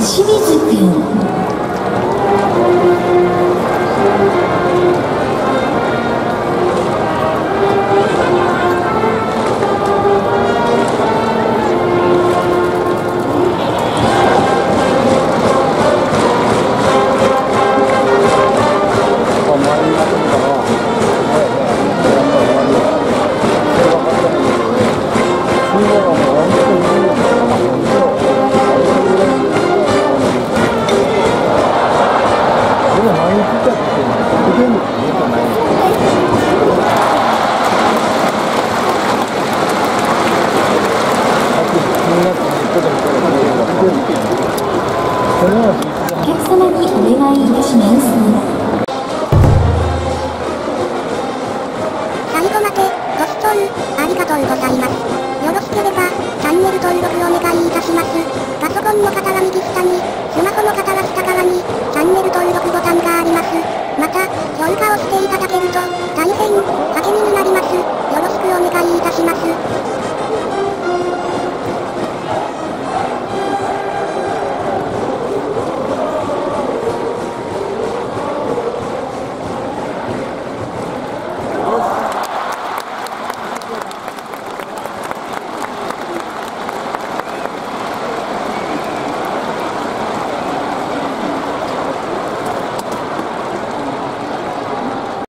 清水君よろしければチャンネル登録お願いいたします。パソコンの方は右下に、